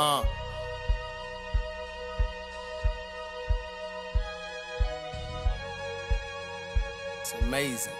Uh. It's amazing.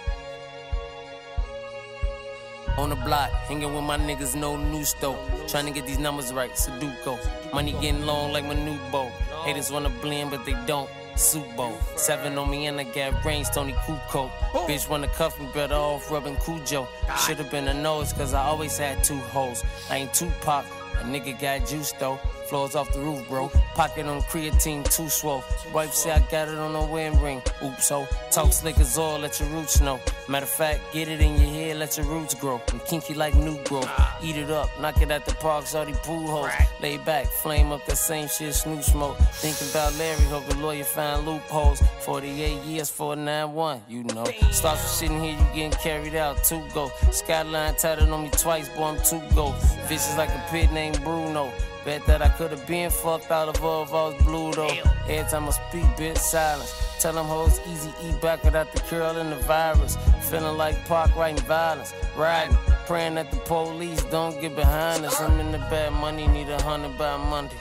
On the block, hanging with my niggas, no new stove. Trying to get these numbers right, Sudoku. Money getting long like my new bow. Haters wanna blend, but they don't. Super Bowl. Seven on me and I got brains, Toni Kukoc. Bitch wanna cuff me, better off rubbing Cujo. Should've been a nose, cause I always had two hoes. I ain't Tupac, a nigga got juice though. Floors off the roof, bro. Pocket on creatine, too swole. Wife say I got it on a wind ring. Oops, so talk slick as all, let your roots know. Matter of fact, get it in your head, let your roots grow. I'm kinky like new growth. Ah. Eat it up, knock it at the parks, all shorty pool hoes. Lay back, flame up that same shit, snooze smoke. Thinking about Larry, hope the lawyer find loopholes. 48 years, 491, you know. Start shit in here, you getting carried out, two go. Skyline tatted on me twice, boy, I'm two go. Vicious like a pit named Bruno. Bet that I could've been fucked out of all if I was blue though. Every time I speak, bitch, silence. Tell them hoes easy eat back without the curl and the virus. Feeling like Park writing violence. Riding, praying that the police don't get behind us. I'm in the bad money, need a hundred by Monday.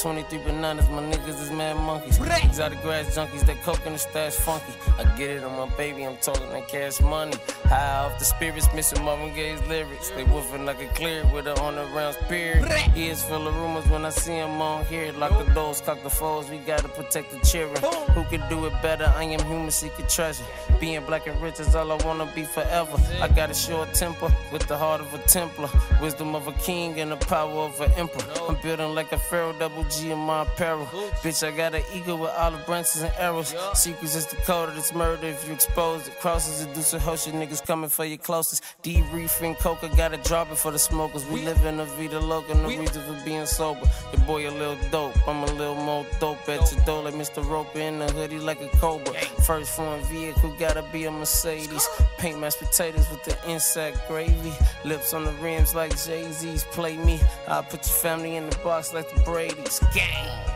23 bananas, my niggas is mad monkeys. Exotic grass junkies, that coke in the stash funky. I get it on my baby, I'm talking that cash money. High off the spirits, missing Marvin Gaye's lyrics. They woofing like a clear with a on the round spirit. Ears full of rumors when I see them on here. Lock the doors, cock the foes, we gotta protect the children. Who can do it better? I am human, seeking treasure. Being black and rich is all I wanna be forever. I got a short temper with the heart of a Templar, wisdom of a king and the power of an emperor. I'm building like a pharaoh, double G in my apparel. Bitch, I got an eagle with all the branches and arrows. Secrets is the code of this murder if you expose it. Crosses it, deuce a host, your niggas coming for your closest. D reefing coca, gotta drop it for the smokers. We live in a Vida Loca, no reason for being sober. Your boy a little dope, I'm a little more dope at your door like Mr. Roper in the hoodie like a cobra. First foreign vehicle, gotta be a Mercedes. Paint mashed potatoes with the insect gravy. Lips on the rims like Jay Z's. Play me, I'll put your family in the box like the Brady's. Gang.